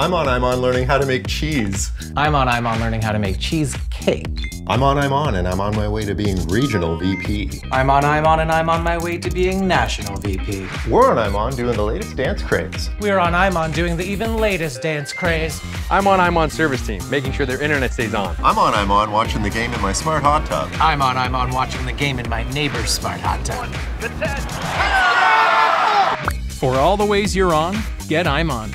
I'm on I'm on learning how to make cheese. I'm on I'm on learning how to make cheesecake. I'm on I'm on and I'm on my way to being regional VP. I'm on I'm on and I'm on my way to being national VP. We're on I'm on doing the latest dance craze. We're on I'm on doing the even latest dance craze. I'm on I'm on service team, making sure their internet stays on. I'm on I'm on watching the game in my smart hot tub. I'm on I'm on watching the game in my neighbor's smart hot tub. For all the ways you're on, get ImOn.